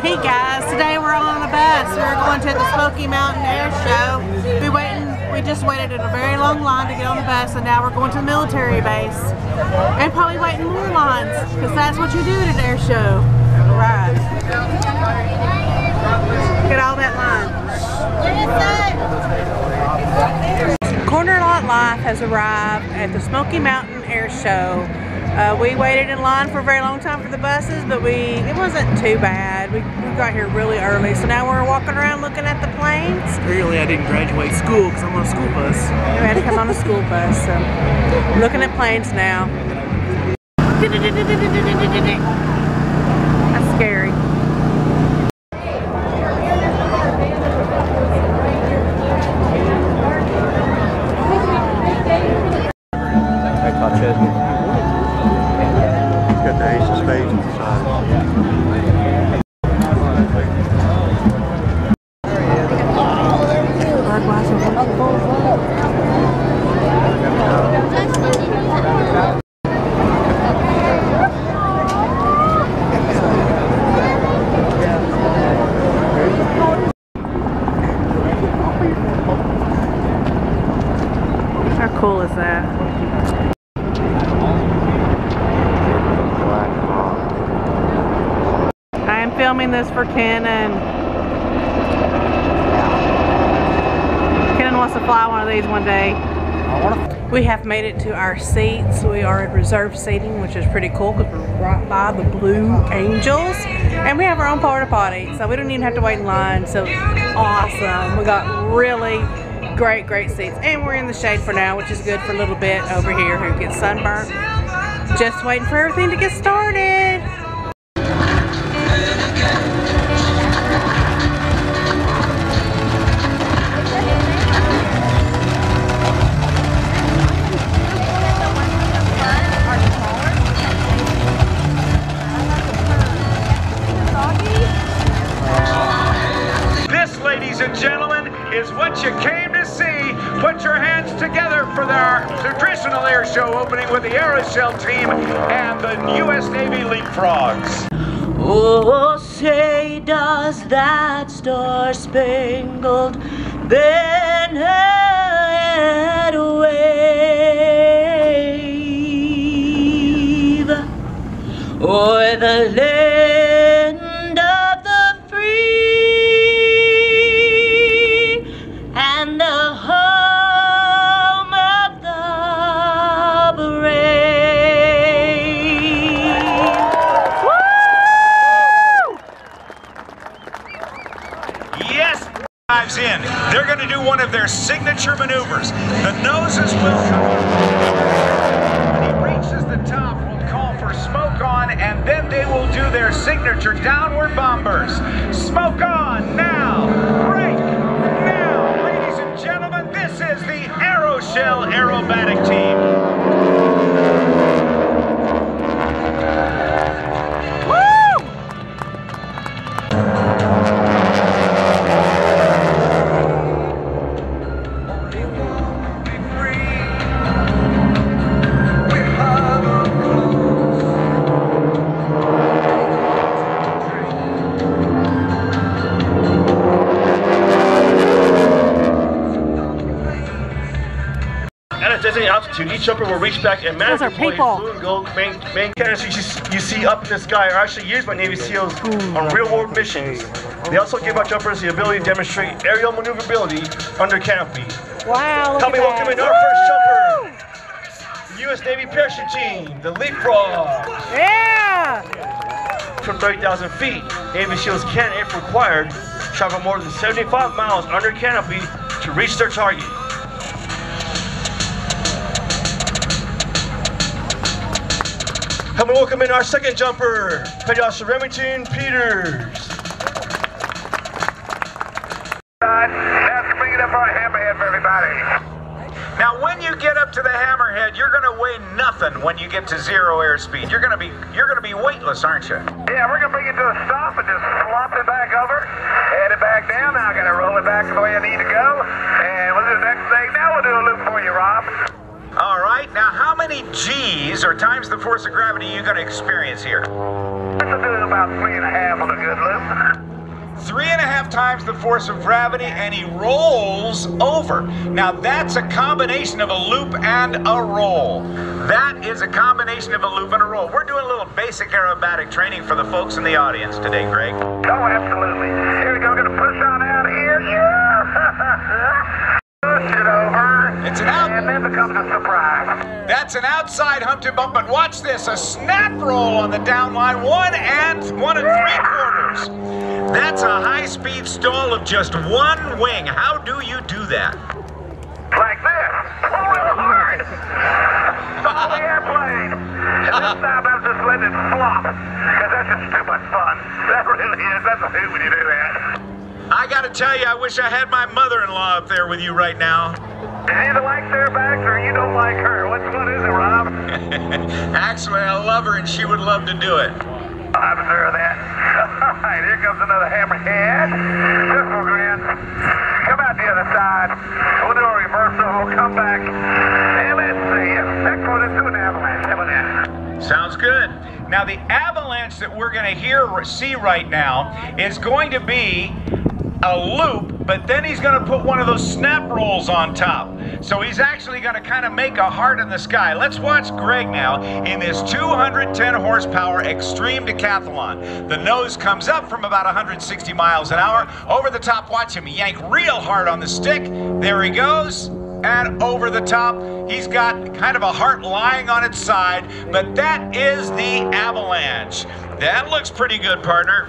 Hey guys, today we're on a bus. We're going to the Smoky Mountain Air Show. We waiting. We just waited in a very long line to get on the bus, and now we're going to the military base, and probably waiting more lines because that's what you do at an air show. Right. Look at all that line. Corner Lot Life has arrived at the Smoky Mountain Air Show. Uh, we waited in line for a very long time for the buses, but we it wasn't too bad. We, we got here really early, so now we're walking around looking at the planes. Clearly I didn't graduate school because I'm on a school bus. We had to come on a school bus, so looking at planes now. That's scary. Cool is that? I am filming this for and Ken wants to fly one of these one day. We have made it to our seats. We are at reserved seating, which is pretty cool because we're right by the Blue Angels. And we have our own porta potty, so we don't even have to wait in line. So awesome. We got really great, great seats. And we're in the shade for now, which is good for a little bit over here who gets sunburned. Just waiting for everything to get started. Spangled banner wave. O'er the land Aeroshell Aerobatic Team. Altitude, each jumper will reach back and Those are manually people. deploy his blue and gold main, main cannons you see, up in the sky are actually used by Navy SEALs on real-world missions. They also give our jumpers the ability to demonstrate aerial maneuverability under canopy. Wow, Help me that. welcome in our first jumper, the U.S. Navy parachute team, the Leapfrog. Yeah! From 30,000 feet, Navy SEALs can, if required, travel more than 75 miles under canopy to reach their target. Help me welcome in our second jumper, Petty Officer Remington Peters. Let's bring it up our hammerhead for everybody. Now, when you get up to the hammerhead, you're going to weigh nothing when you get to zero airspeed. You're going to be you're going to be weightless, aren't you? Yeah, we're going to bring it to a stop and just flop it back over, head it back down. Now I'm going to roll it back the way I need to go, and we'll do the next thing. Now we'll do a loop for you, Rob. All right. Now, how many G's or times the force of gravity are you going to experience here? This will do about three and a half on a good loop. times the force of gravity and he rolls over. Now that's a combination of a loop and a roll. That is a combination of a loop and a roll. We're doing a little basic aerobatic training for the folks in the audience today, Greg. Oh, absolutely. Here we go. Gonna push on out here. Yeah. push it over. It's an out. And then becomes a surprise. That's an outside Humpty Bump, but watch this, a snap roll on the down line, one and one and three quarters. That's a high-speed stall of just one wing. How do you do that? Like this. Pull real hard. Stall the airplane. And this time I'm just letting it flop. Because that's just too much fun. That really is. That's a hoot when you do that. I gotta tell you, I wish I had my mother-in-law up there with you right now. Either likes airbags or you don't like her. Which one is it, Rob? Actually, I love her and she would love to do it. I'm sure of that. All right, here comes another hammerhead. Just for grins. Come out the other side. We'll do a reversal. We'll Come back. And let's see. Next one is doing avalanche. How about that? Sounds good. Now, the avalanche that we're going to hear see right now is going to be a loop, but then he's going to put one of those snap rolls on top. So he's actually going to kind of make a heart in the sky. Let's watch Greg now in this 210 horsepower Xtreme Decathlon. The nose comes up from about 160 miles an hour. Over the top, watch him yank real hard on the stick. There he goes and over the top. He's got kind of a heart lying on its side, but that is the avalanche. That looks pretty good, partner.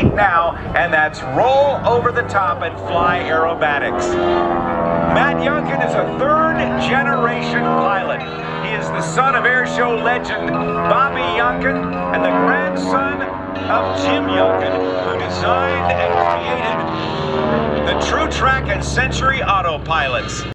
Now, and that's roll over the top and fly aerobatics. Matt Younkin is a third generation pilot. He is the son of airshow legend Bobby Younkin and the grandson of Jim Younkin, who designed and created the TruTrak and Century autopilots.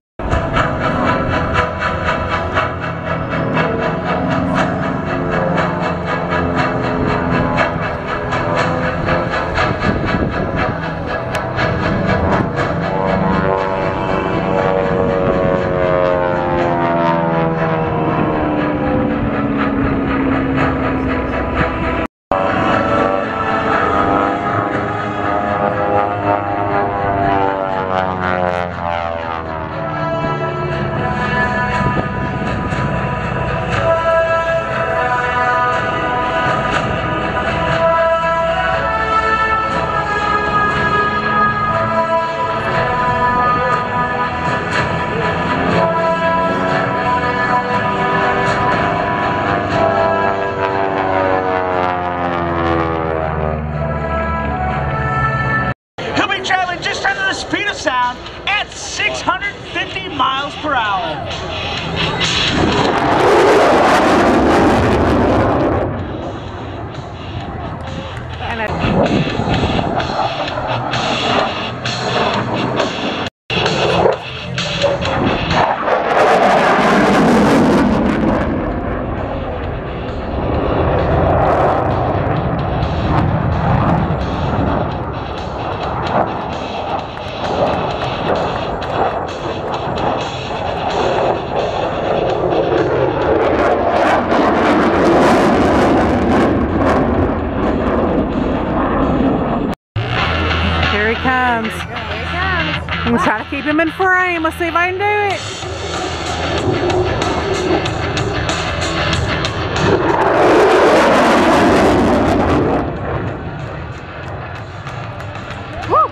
At 650 miles per hour. And it, here he comes. I'm gonna try to keep him in frame. Let's see if I can do it. Woo!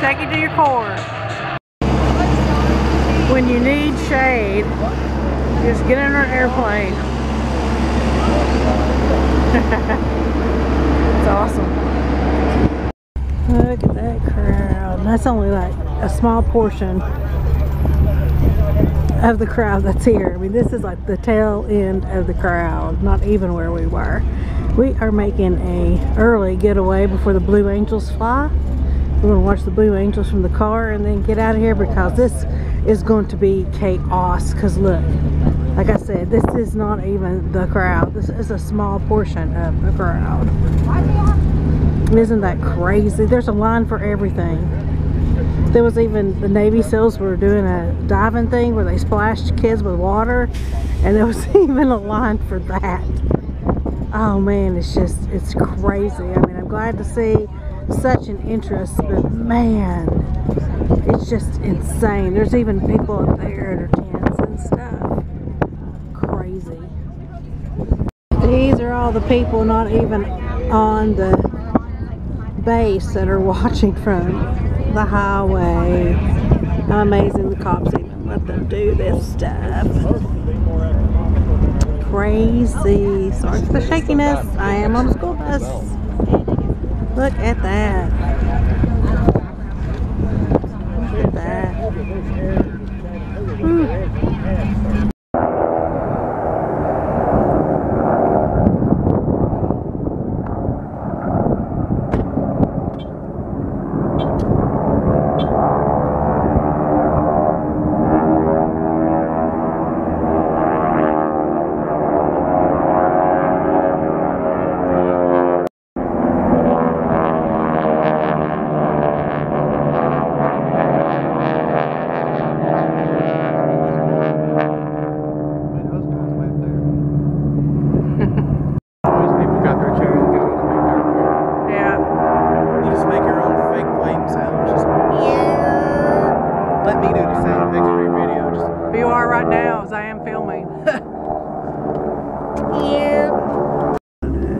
Shake it to your core. When you need shade, just get in an airplane. it's awesome. Look at that crowd. That's only like a small portion of the crowd that's here. I mean, this is like the tail end of the crowd, not even where we were. We are making a early getaway before the Blue Angels fly. We're to watch the Blue Angels from the car and then get out of here because this is going to be chaos. Because look, like I said, this is not even the crowd. This is a small portion of the crowd. Isn't that crazy? There's a line for everything. There was even the Navy SEALs were doing a diving thing where they splashed kids with water, and there was even a line for that. Oh man, it's just it's crazy. I mean, I'm glad to see such an interest, but man, it's just insane. There's even people up there in their tents and stuff. Crazy. These are all the people not even on the base that are watching from the highway. Amazing the cops even let them do this stuff. Crazy. Sorry for the shakiness. I am on a school bus. Look at that. Look at that. Whew.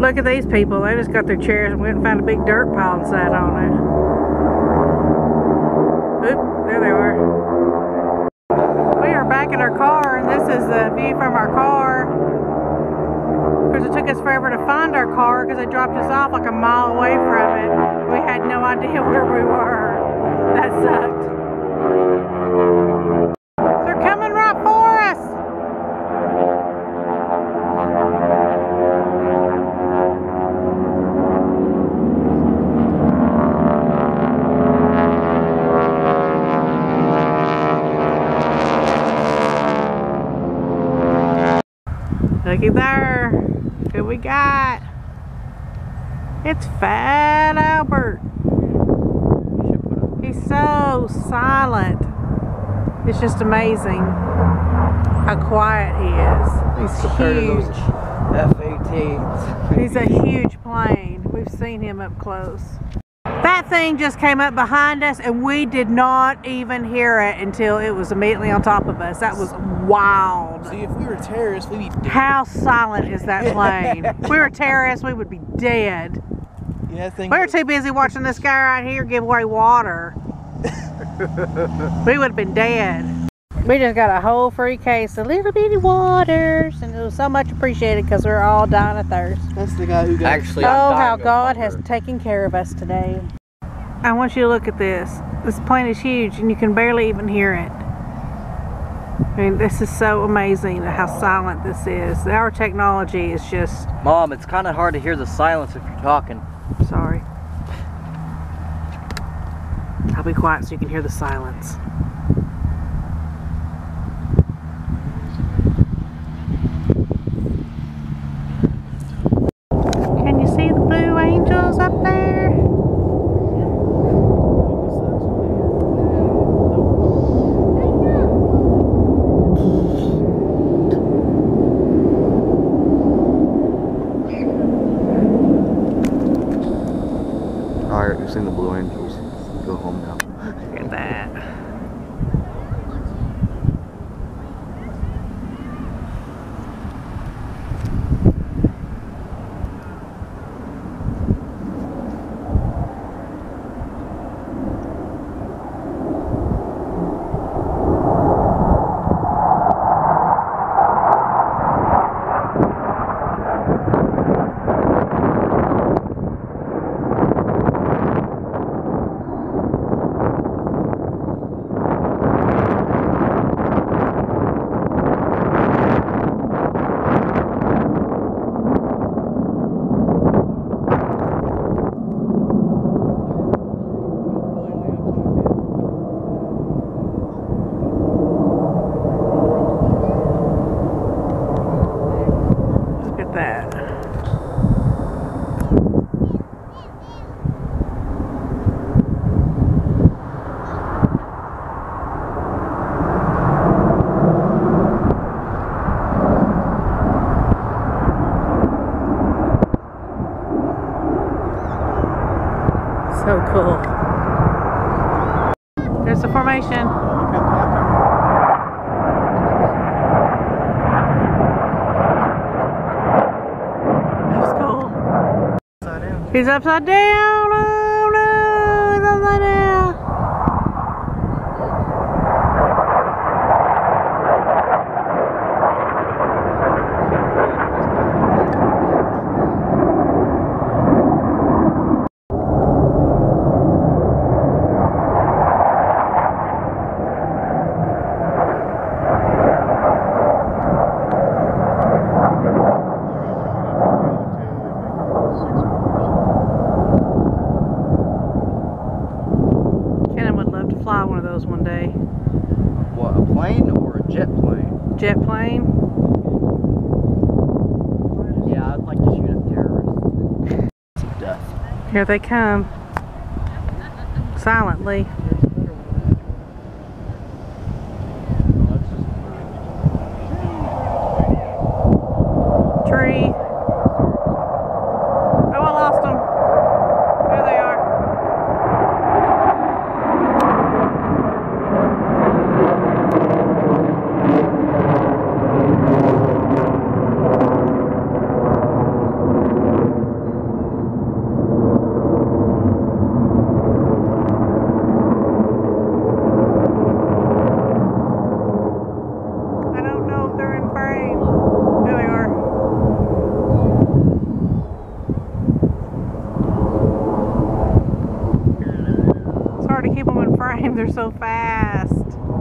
Look at these people. They just got their chairs and went and found a big dirt pile and sat on it. Oop, there they are. We are back in our car and this is the view from our car. Of course, it took us forever to find our car because they dropped us off like a mile away from it. We had no idea where we were. That sucked. Looky there. Who we got? It's Fat Albert. He's so silent. It's just amazing how quiet he is. He's huge. F-18s. He's a huge plane. We've seen him up close. That thing just came up behind us and we did not even hear it until it was immediately on top of us. That was wild. See, if we were terrorists, we'd be dead. How silent is that plane? if we were terrorists, we would be dead. Yeah, that thing. We were too busy watching this guy right here give away water. we would have been dead. We just got a whole free case of little bitty waters, and it was so much appreciated because we are all dying of thirst. That's the guy who got. Actually, Oh, how God hunger. has taken care of us today. I want you to look at this. This plane is huge, and you can barely even hear it. I mean, this is so amazing how silent this is. Our technology is just Mom, it's kind of hard to hear the silence if you're talking. Sorry. I'll be quiet so you can hear the silence. Cool. There's the formation. That's cool. He's upside down. Oh no, he's upside down. Kenan would love to fly one of those one day. What, a plane or a jet plane? Jet plane. Yeah, I'd like to shoot at terrorists. Some death. Here they come. Silently. Tree. Oh, I lost them. There they are. I don't know if they're in frame. There they are. It's hard to keep them in frame. They're so fast.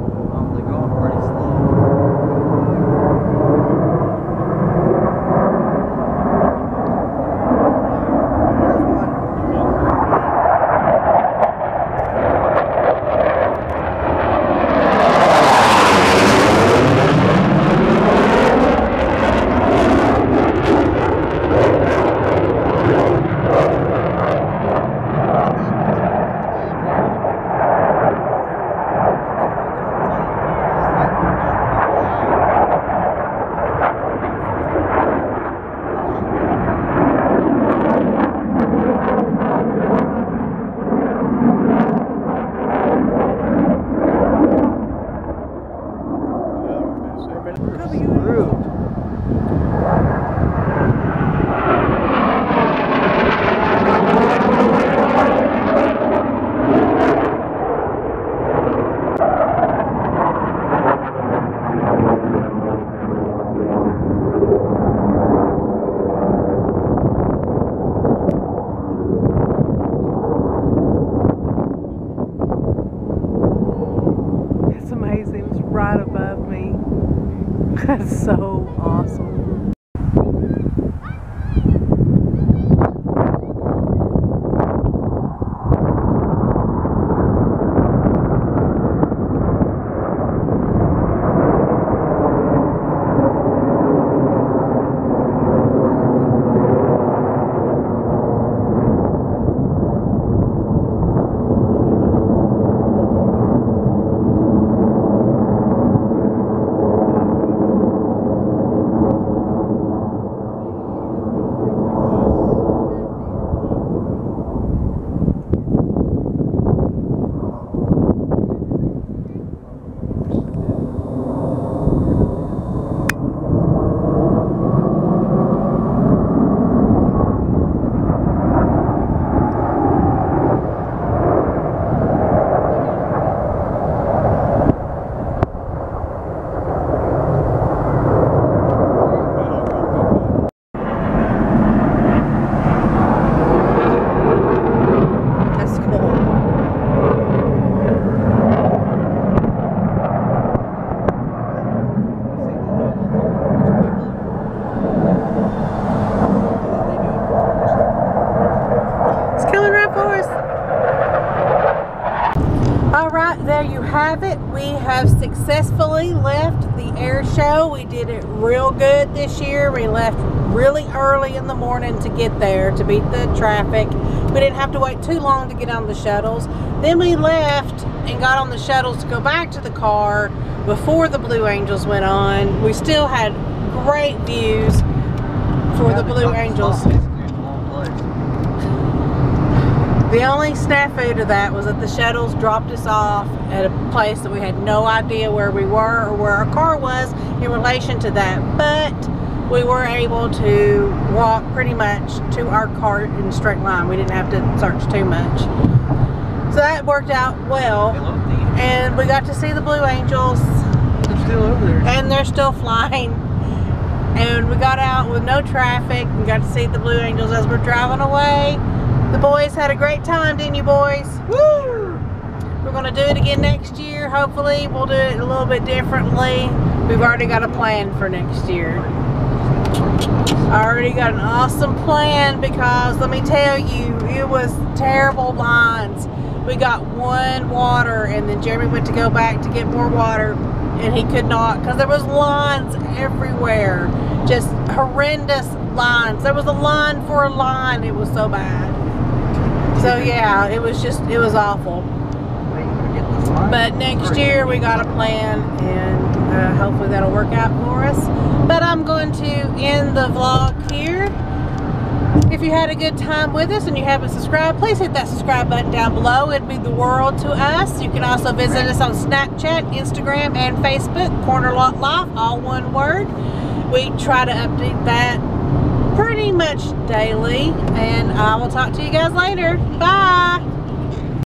You have it. We have successfully left the air show. We did it real good this year. We left really early in the morning to get there to beat the traffic. We didn't have to wait too long to get on the shuttles. Then we left and got on the shuttles to go back to the car before the Blue Angels went on. We still had great views for the Blue Angels. The only snafu to that was that the shuttles dropped us off place that we had no idea where we were or where our car was in relation to that. But we were able to walk pretty much to our car in a straight line. We didn't have to search too much. So that worked out well. And we got to see the Blue Angels They're still over there. and they're still flying. And we got out with no traffic and got to see the Blue Angels as we're driving away. The boys had a great time, didn't you boys? Woo! We're gonna do it again next year. Hopefully, we'll do it a little bit differently. We've already got a plan for next year. I already got an awesome plan because let me tell you, it was terrible lines. We got one water and then Jeremy went to go back to get more water and he could not because there was lines everywhere. Just horrendous lines. There was a line for a line. It was so bad. So yeah, it was just, it was awful. But next year we got a plan and uh, hopefully that'll work out for us. But I'm going to end the vlog here. If you had a good time with us and you haven't subscribed, please hit that subscribe button down below. It'd be the world to us. You can also visit us on Snapchat, Instagram, and Facebook, Corner Lot Life, all one word. We try to update that pretty much daily. And I will talk to you guys later. Bye.